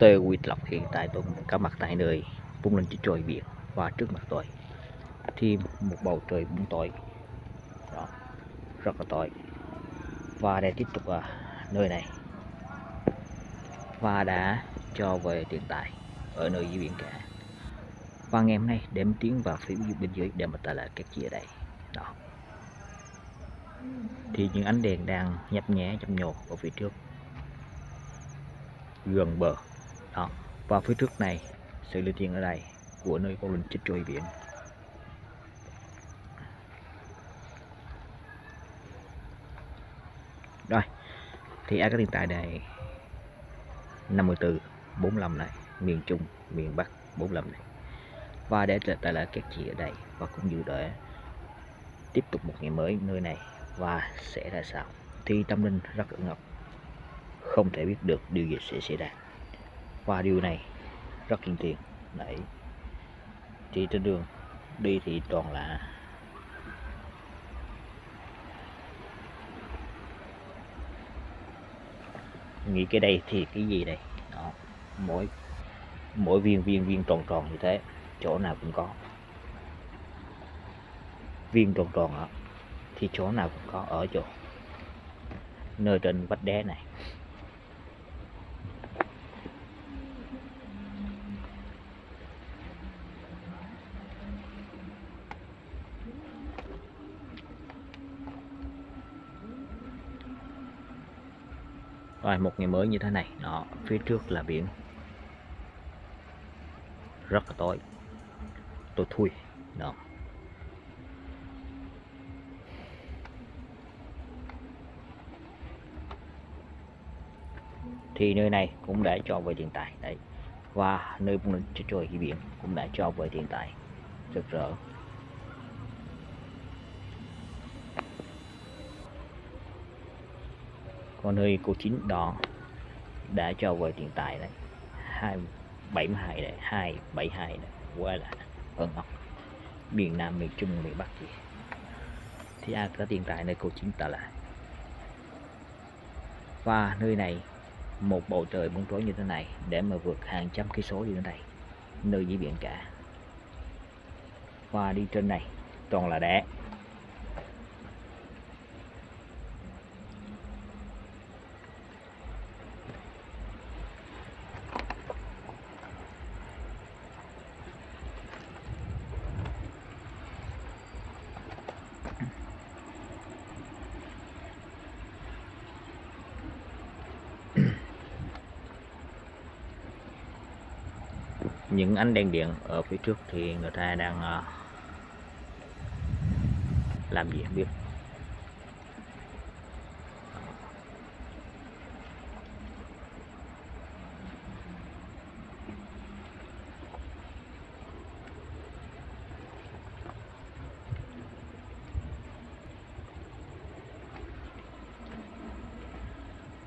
Tôi Quýt Lộc hiện tại tôi có mặt tại nơi vùng lên trên trời biển và trước mặt tôi thì một bầu trời bóng tối đó, rất là tối và để tiếp tục ở nơi này. Và đã cho về hiện tại ở nơi dưới biển cả. Và ngày hôm nay để em tiến vào phía bên dưới để mà ta là các chị ở đây. Đó. Thì những ánh đèn đang nhấp nhé chậm nhột ở phía trước. Gần bờ đó và phía trước này sự lưu tiên ở đây, của nơi con linh chết trôi biển. Rồi, thì ở cái hiện tại này 54 45 này, miền Trung, miền Bắc 45 này. Và để trở lại là các chị ở đây, và cũng dự đợi tiếp tục một ngày mới nơi này, và sẽ ra sao? Thì tâm linh rất ẩn ngập không thể biết được điều gì sẽ xảy ra và điều này rất kiếm tiền. Đấy. Thì trên đường đi thì toàn là nghĩ cái đây thì cái gì đây? Đó. Mỗi mỗi viên viên viên tròn tròn như thế chỗ nào cũng có. Viên tròn tròn đó, thì chỗ nào cũng có ở chỗ. Nơi trên vách đá này. Rồi, một ngày mới như thế này. Đó, phía trước là biển. Rất là tối. Tôi thui. Đó. Thì nơi này cũng đã cho về tiền tài. Đấy. Và nơi cho lên trời dưới biển cũng đã cho về tiền tài. Rực rỡ. Con nơi cô chín đó đã cho về tiền tài đấy. Hai bảy mươi hai đấy, hai bảy hai đấy. Quá là phần ngọc miền nam, miền trung, miền bắc gì thì ai có tiền tài nơi cô chín ta là? Và nơi này, một bầu trời bóng tối như thế này để mà vượt hàng trăm cây số đi đến đây nơi dưới biển cả. Và đi trên này, toàn là đá. Những ánh đèn điện ở phía trước thì người ta đang ờ, làm gì không biết?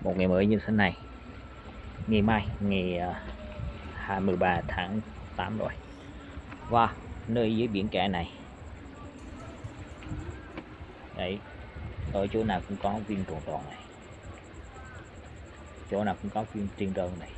Một ngày mới như thế này ngày mai ngày uh, 23 tháng 8 rồi. Và nơi dưới biển kẻ này. Đấy, ở chỗ nào cũng có viên tròn tròn này. Chỗ nào cũng có viên tiên đơn này.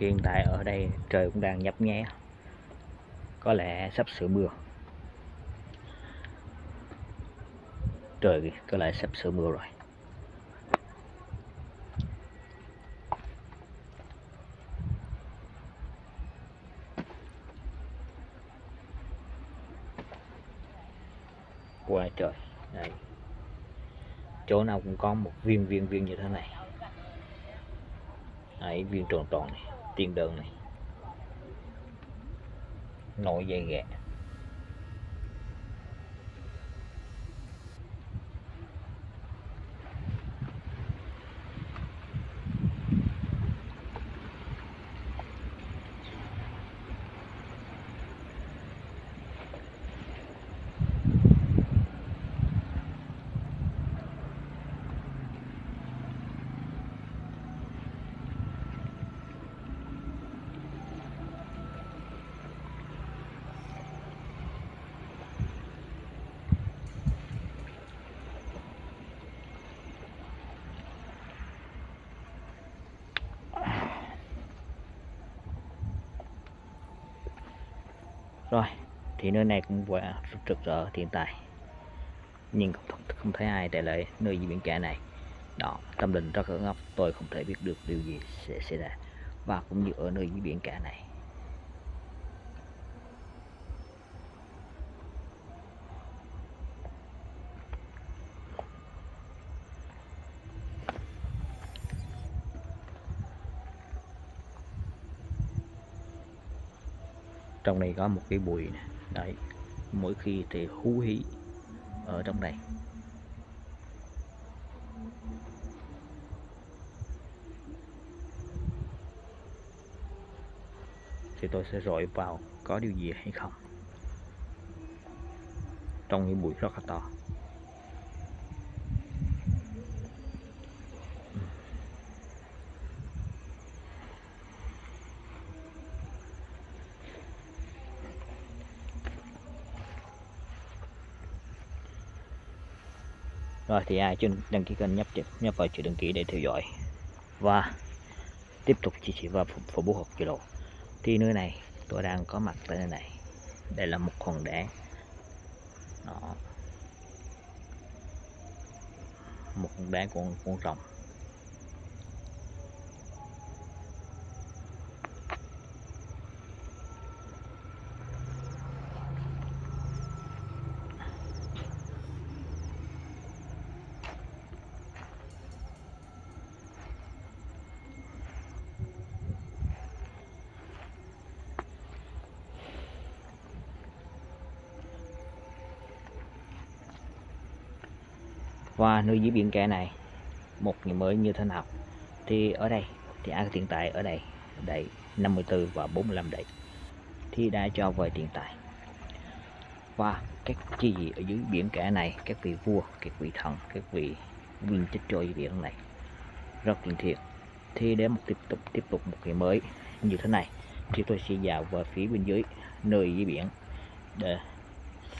Hiện tại ở đây trời cũng đang nhấp nháy. Có lẽ sắp sửa mưa. Trời, có lẽ sắp sửa mưa rồi. Qua trời. Đây. Chỗ nào cũng có một viên viên viên như thế này. Ấy viên tròn tròn này tiền đường này. Nổi dây ghẹ rồi thì nơi này cũng quá rực rỡ hiện tại nhưng không, không thấy ai tại lại nơi biển cả này. Đó tâm linh rất ngốc tôi không thể biết được điều gì sẽ xảy ra. Và cũng như ở nơi biển cả này. Trong này có một cái bụi này. đấy, mỗi khi thì hú hí ở trong này thì tôi sẽ rọi vào có điều gì hay không. Trong những bụi rất là to. Rồi, thì à, ai chưa đăng ký kênh, nhấp nhấp vào chữ đăng ký để theo dõi. Và tiếp tục chia sẻ vào phổ bố hộp lộ thì nơi này, tôi đang có mặt tại nơi này. Đây là một hòn đá đó. Một hòn đá con con rồng. Và nơi dưới biển cả này, một ngày mới như thế nào? Thì ở đây, thì ăn tiền tài ở đây đẩy 54 và 45 đẩy thì đã cho về tiền tài. Và các chi gì ở dưới biển cả này, các vị vua, các vị thần, các vị viên chức trôi biển này. Rất linh thiện thì để một tiếp tục tiếp tục một ngày mới như thế này, thì tôi sẽ vào về phía bên dưới, nơi dưới biển, để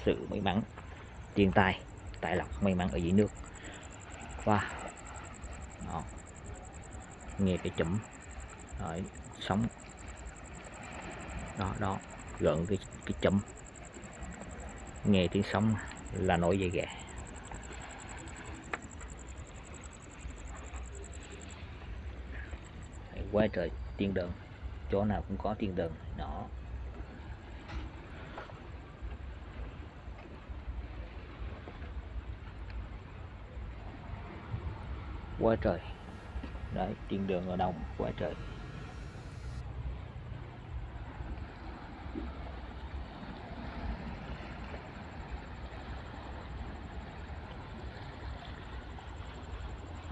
sự may mắn. Tiền tài tài lộc may mắn ở dưới nước và đó. nghe cái chấm. Đấy, sóng. Đó đó. Gần cái cái chấm. Nghe tiếng sóng là nổi dây gà. Quá trời tiên đường chỗ nào cũng có tiên đường đó. Quá trời. Đấy tiền đường ở đồng quá trời.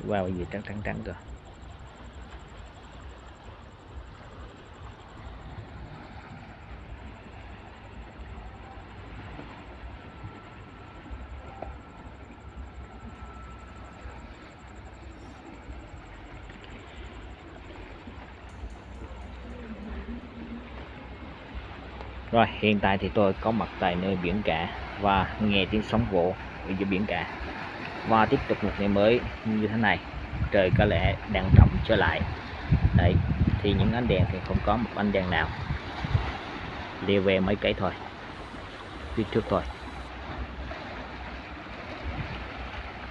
Wow gì trắng trắng trắng cơ. Rồi hiện tại thì tôi có mặt tại nơi biển cả và nghe tiếng sóng vỗ ở giữa biển cả. Và tiếp tục một ngày mới như thế này trời có lẽ đang rộng trở lại. Đấy thì những ánh đèn thì không có một ánh đèn nào. Liều về mấy cái thôi phía trước thôi.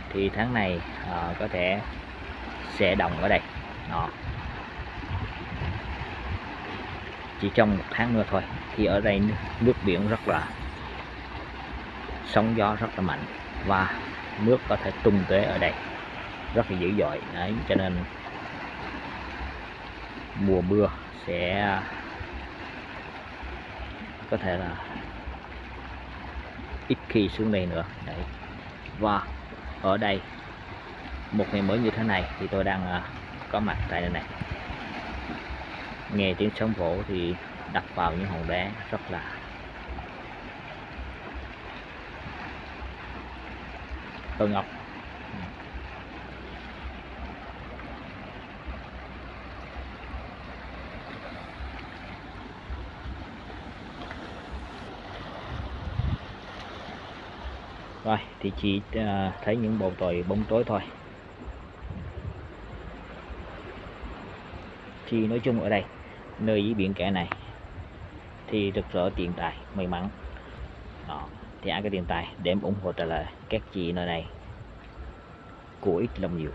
Thì tháng này à, có thể sẽ đồng ở đây. Đó. Chỉ trong một tháng nữa thôi thì ở đây nước biển rất là, sóng gió rất là mạnh và nước có thể tung tới ở đây. Rất là dữ dội, đấy, cho nên mùa mưa sẽ có thể là ít khi xuống đây nữa, đấy. Và ở đây, một ngày mới như thế này thì tôi đang à, có mặt tại đây này. Nghe tiếng sóng vỗ thì đập vào những hòn đá rất là ơ ngọc. Rồi, thì chỉ ờ, thấy những bầu tòi bóng tối thôi. Thì nói chung ở đây, nơi dưới biển cả này thì rực rỡ tiền tài, may mắn. Đó. thì ai có tiền tài để ủng hộ trả lời các chị nơi này của ít lòng nhiều.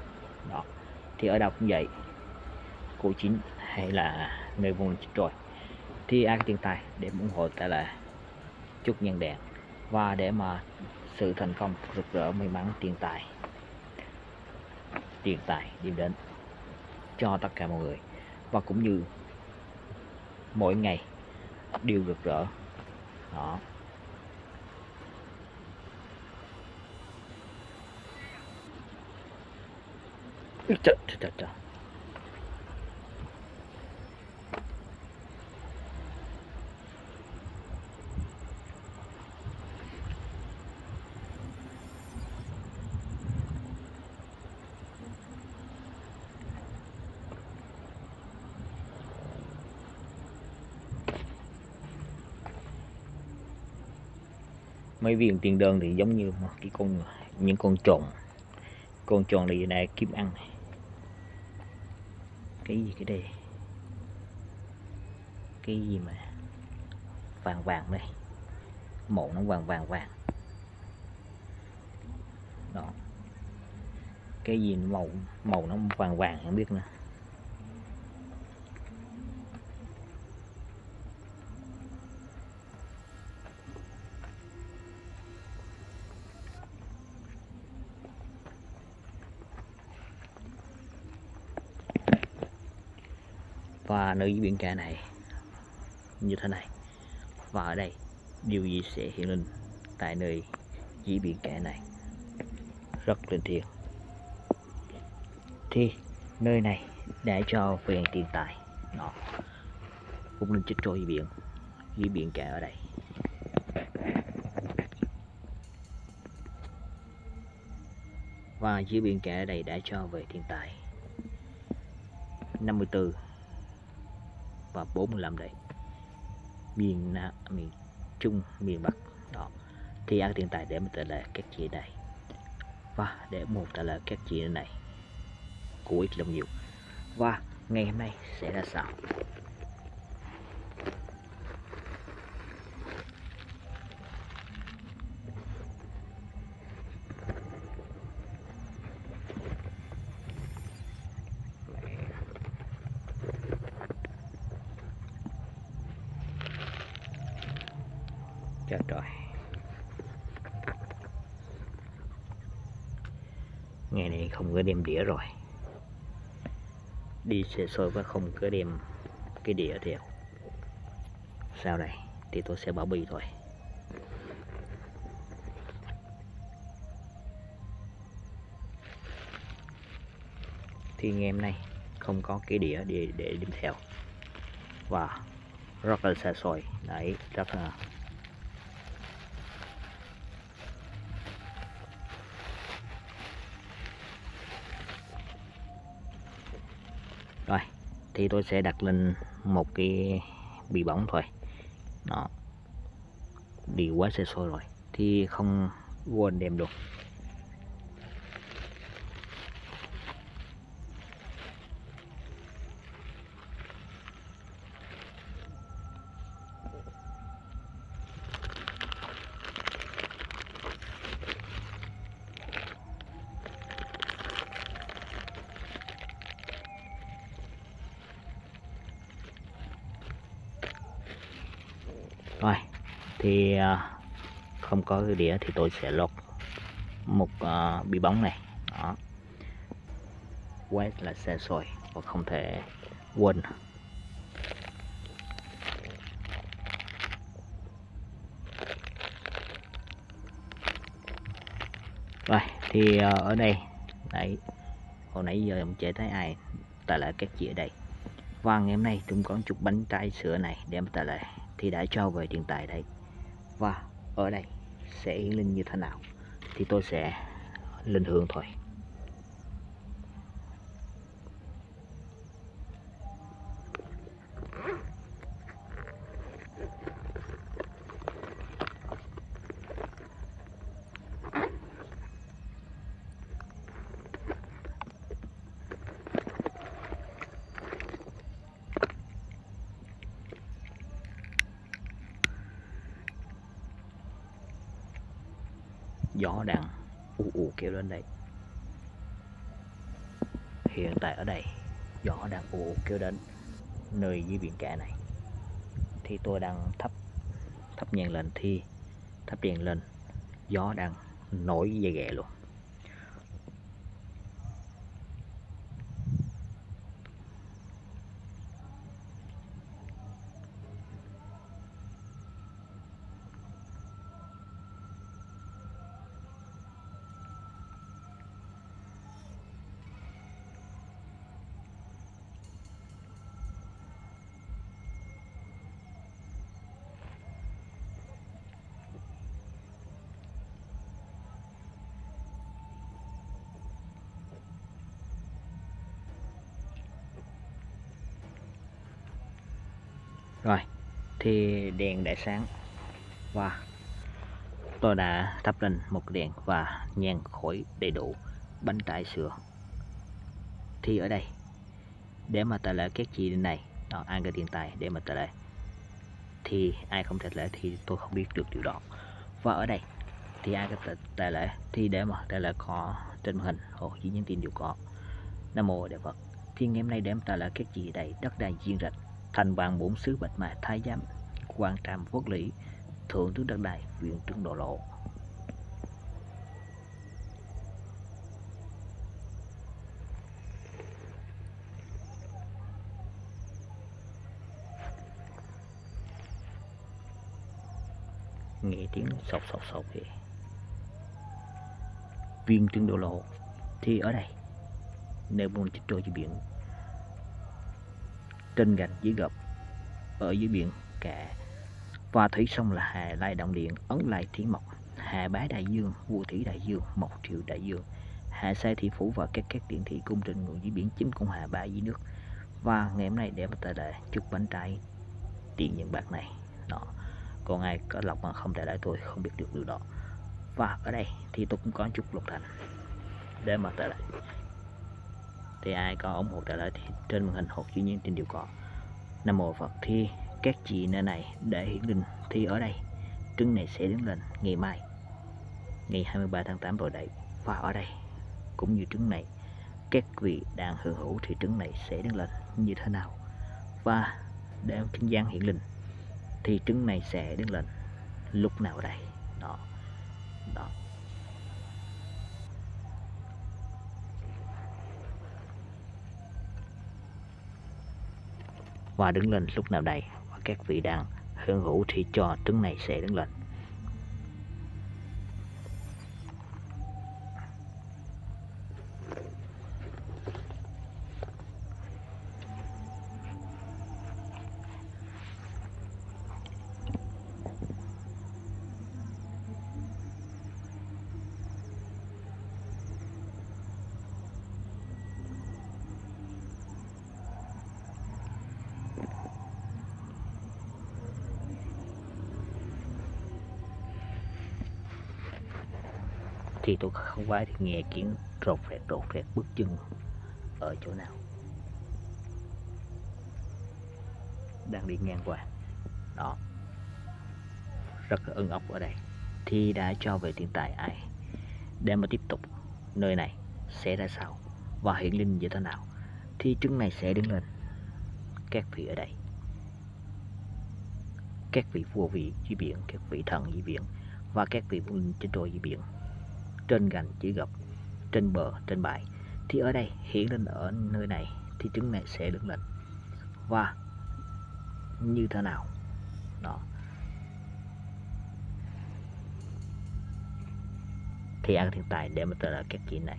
Đó, thì ở đâu cũng vậy. Của chính hay là người vùng chết rồi. Thì ai có tiền tài để ủng hộ trả lời chúc nhân đèn và để mà sự thành công, rực rỡ, may mắn, tiền tài. Tiền tài điểm đến cho tất cả mọi người. Và cũng như mỗi ngày điều rực rỡ. Đó. Trời, trời, trời, trời mấy viên tiền đơn thì giống như một cái con những con tròn con tròn này này kiếm ăn này. Cái gì cái đây? Cái gì mà vàng vàng đây? Màu nó vàng vàng vàng. Đó. Cái gì màu màu nó vàng vàng không biết nữa. Nơi dưới biển cả này như thế này. Và ở đây, điều gì sẽ hiện lên tại nơi dưới biển cả này? Rất linh thiêng thì, nơi này để cho quyền tiền tài. Nó cũng lên chết trôi dưới biển dưới biển cả ở đây. Và dưới biển cả ở đây đã cho về tiền tài. 54 và 45 đây miền Nam, miền Trung, miền Bắc, đó. Thì ăn tiền tài để mình trả lời các chị này. Và để một trả lời các chị này, của ít lòng nhiều. Và ngày hôm nay sẽ là sao Chết rồi Ngày này không có đem đĩa rồi. Đi xe xôi và không có đem cái đĩa theo Sao đây? Thì tôi sẽ bảo bì thôi. Thì ngày hôm nay không có cái đĩa để, để đem theo. Và rất là xa xôi. Đấy rất là thì tôi sẽ đặt lên một cái bị bỏng thôi. Đó. Đi quá xe xôi rồi. Thì không quên đem luôn rồi thì à, không có cái đĩa thì tôi sẽ lột một ờ, uh, bị bóng này. Đó. Quét là xe xôi và không thể quên. Rồi thì uh, ở đây đấy hồi nãy giờ em chưa thấy ai tại lại các chị ở đây. Và ngày hôm nay chúng có chục bánh trái sữa này để em tại lại thì đã cho về hiện tài đây. Và ở đây sẽ hiển linh như thế nào thì tôi sẽ linh hương thôi. Lên đây. Hiện tại ở đây, gió đang u kêu kéo đến nơi dưới biển cả này. Thì tôi đang thắp thắp nhang lên, thì thắp đèn lên. Gió đang nổi dây ghẹ luôn. Rồi thì đèn đã sáng và tôi đã thắp lên một đèn và nhàn khỏi đầy đủ bánh trái sữa. Thì ở đây để mà tài lệ các chị này đó, ăn cái tiền tài để mà tài lệ thì ai không thể lệ thì tôi không biết được điều đó. Và ở đây thì ai có tài lệ thì để mà tài lệ có trên màn hình hồ chỉ những tin đều có. Nam mô đại phật. Thì ngày hôm nay để mà tài lệ các chị đây đất đai duyên rạch thành bằng bổn sứ bạch mã thái giám, quan trạm quốc lý thượng tướng đất đài, viện trưởng đồ lộ. Nghe tiếng sọc sọc sọc kìa viên trưởng đồ lộ thì ở đây, nơi buôn chích trôi dưới biển trên gành dưới gập ở dưới biển cả và thủy sông là hà lai động điện, ấn lai thủy mộc, hà bá đại dương, vua thủy đại dương, mộc triệu đại dương. Hạ sai thị phủ và các các điện thị cung trình nguồn dưới biển chính cũng hà ba dưới nước. Và ngày hôm nay để mà ta là chúc bánh trái tiền nhân bạc này. Đó. Còn ai có lọc mà không trả lại tôi không biết được điều đó. Và ở đây thì tôi cũng có chút lục thành để mà trả lại thì ai có ủng hộ trả lời thì trên màn hình hoặc duy nhiên trên điều có. Nam mô phật thi, các chị nơi này để hiển linh thi ở đây. Trứng này sẽ đứng lên ngày mai, ngày 23 tháng 8 rồi đấy và ở đây. Cũng như trứng này, các vị đang hưởng hữu thì trứng này sẽ đứng lên như thế nào. Và để trứng gian hiện linh thì trứng này sẽ đứng lên lúc nào đây? Đó đó. Và đứng lên lúc nào đây? Và các vị đang hưởng hữu thì cho trứng này sẽ đứng lên. Thì tôi không quay thì nghe tiếng rột rẹt rột rẹt, bước chân ở chỗ nào? Đang đi ngang qua. Đó. Rất là ưng ốc ở đây. Thì đã cho về tiền tài ai? Để mà tiếp tục, nơi này sẽ ra sao? Và hiện linh như thế nào? Thì trứng này sẽ đứng lên. Các vị ở đây. Các vị vua vị di biển, các vị thần di biển, và các vị vua linh trên trôi di biển trên gành chỉ gặp trên bờ, trên bãi. Thì ở đây, hiện lên ở nơi này, thì trứng này sẽ được lên. Và như thế nào? Đó. Thì ăn thiên tài để mà tờ là các chị này.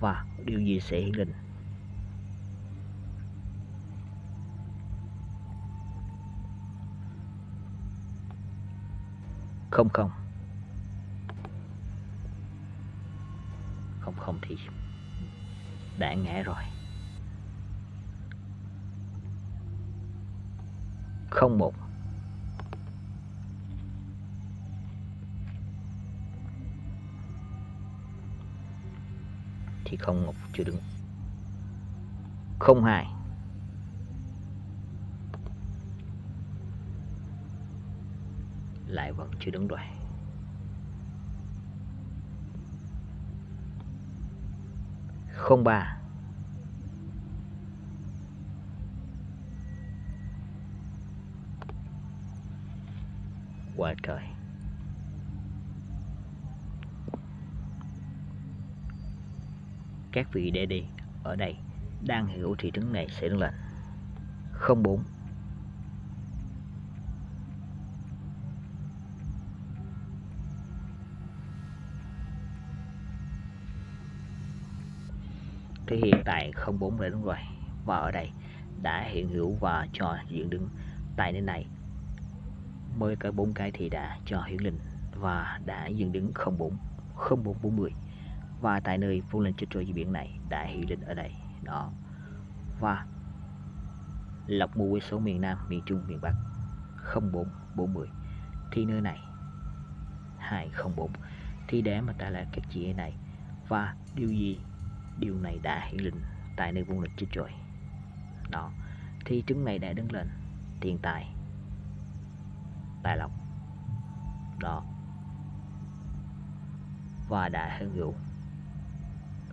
Và điều gì sẽ hiện lên? Không không. Không thì đã ngã rồi. Không một. Thì không một chưa đứng không hai. Lại vẫn chưa đứng rồi. 03 Quá trời. Các vị đệ đi, ở đây, đang hiểu thị trấn này sẽ đứng lên 04 thì hiện tại 04 đã đúng rồi. Và ở đây đã hiện hữu và cho diễn đứng tại nơi này. Mới cả bốn cái thì đã cho hiển linh và đã dựng đứng 04 0440 và tại nơi vô linh chết trôi dưới biển này đã hiện linh ở đây, đó. Và lọc mua với số miền Nam, miền Trung, miền Bắc 0440 thì nơi này 204 thì để mà trả lại các chị này. Và điều gì điều này đã hiển linh tại nơi vuông lịch chết rồi. Đó thì trứng này đã đứng lên. Tiền tài. Tài lộc. Đó. Và đã hưởng hữu.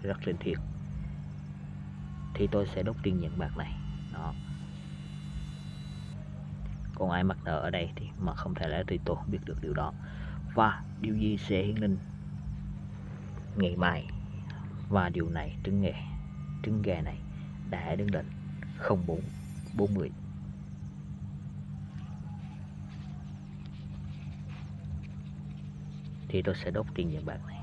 Rất linh thiệt. Thì tôi sẽ đốt tiền nhận bạc này. Đó. Còn ai mắc nợ ở đây thì mà không thể lẽ thì tôi không biết được điều đó. Và điều gì sẽ hiển linh ngày mai? Và điều này trứng nghề trứng gà này đã đứng lên 0440 thì tôi sẽ đốt tiền vàng bạc này.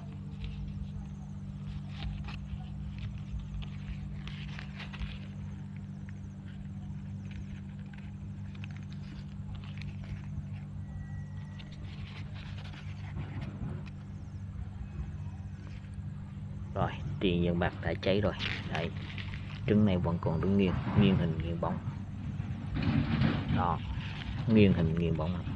Rồi, tiền nhận bạc đã cháy rồi đấy, trứng này vẫn còn đứng nghiêng nghiêng hình nghiêng bóng đó, nghiêng hình nghiêng bóng này.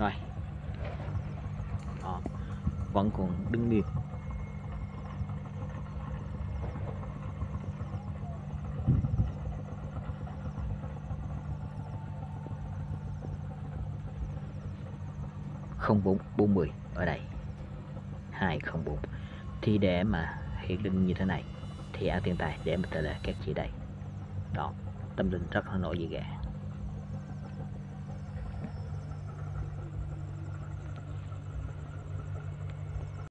rồi đó vẫn còn đứng yên không bốn bốn mươi ở đây. hai không bốn. Thì để mà hiện linh như thế này, thì ở tiền tài để mà trả lệ các chị đây. Đó, tâm linh rất là nổi gì ghẻ.